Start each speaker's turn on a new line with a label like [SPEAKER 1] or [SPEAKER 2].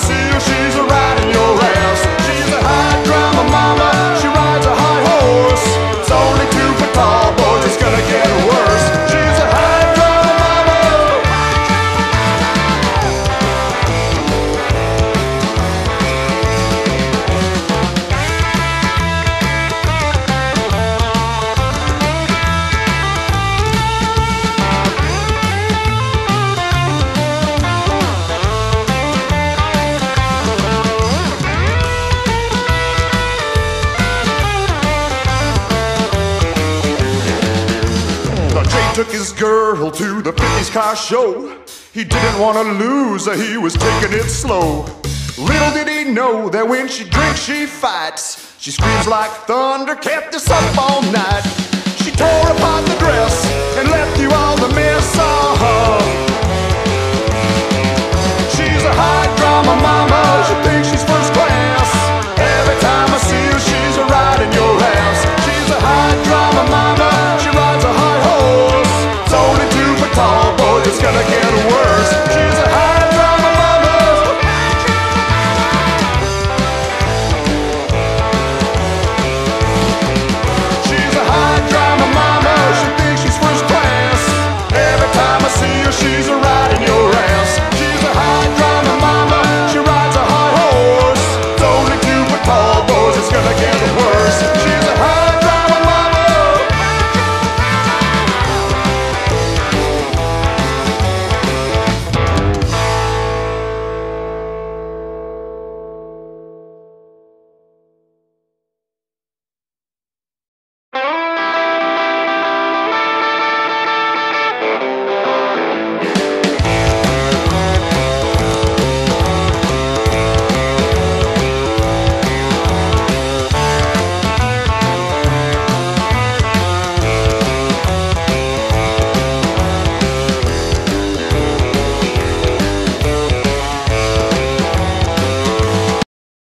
[SPEAKER 1] Brasil girl to the 50s car show. He didn't want to lose, her, he was taking it slow. Little did he know that when she drinks, she fights. She screams like thunder, kept us up all night.